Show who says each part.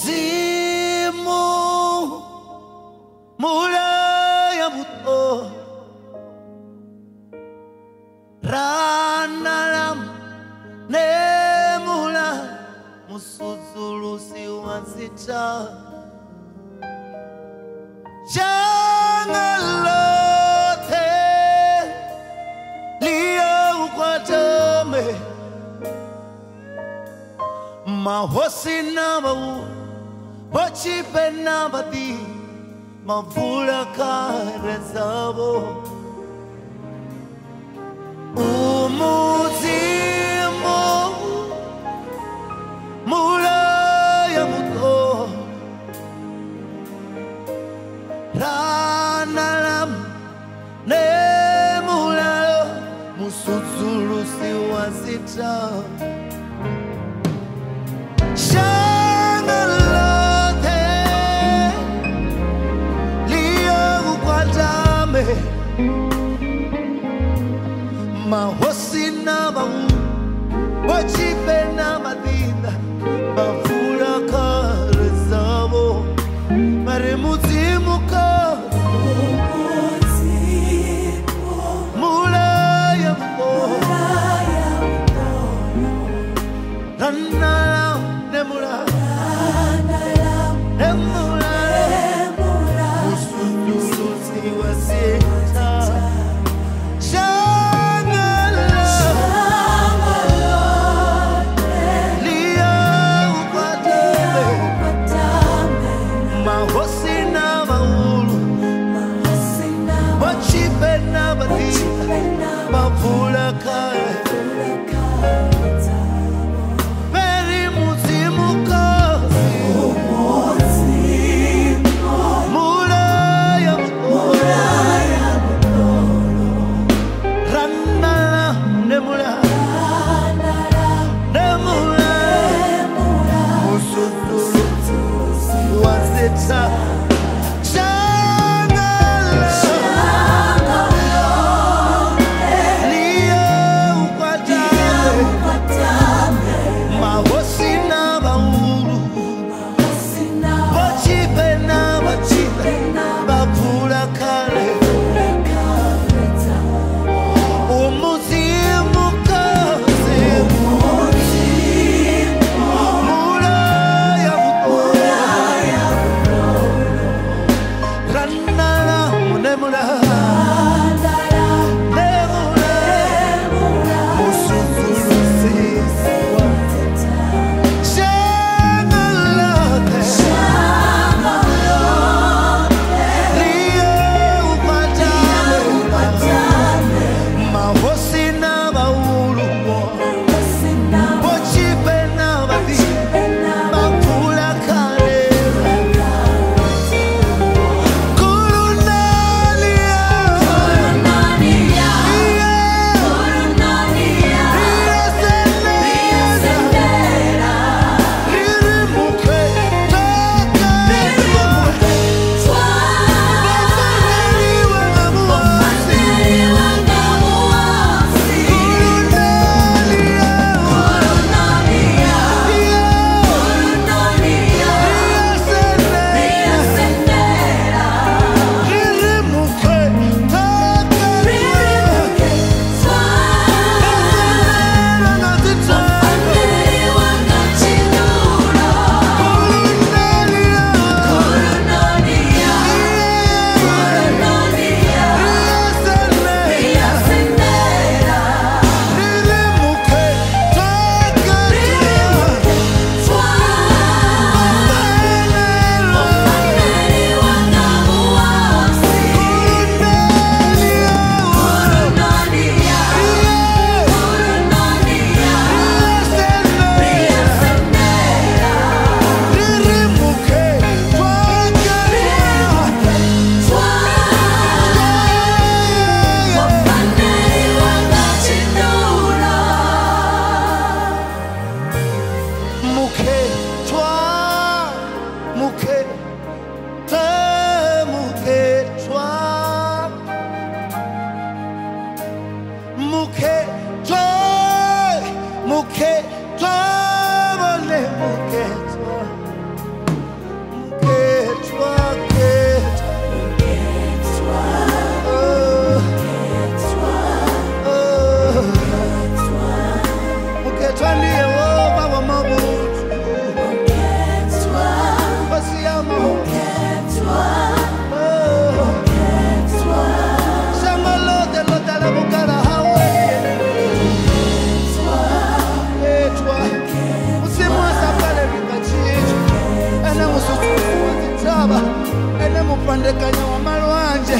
Speaker 1: umuzimu mulaya buto ranalam nemula musudzulusi wa nzita Changalothe liyo ukwatame mahosi nabau wachipe nabati mavula kare zabo umuzimu mulaya muto ranalam nemulalo musudzulusi wa zita mahosi nabau wachipe namadinda mavula kare malwanje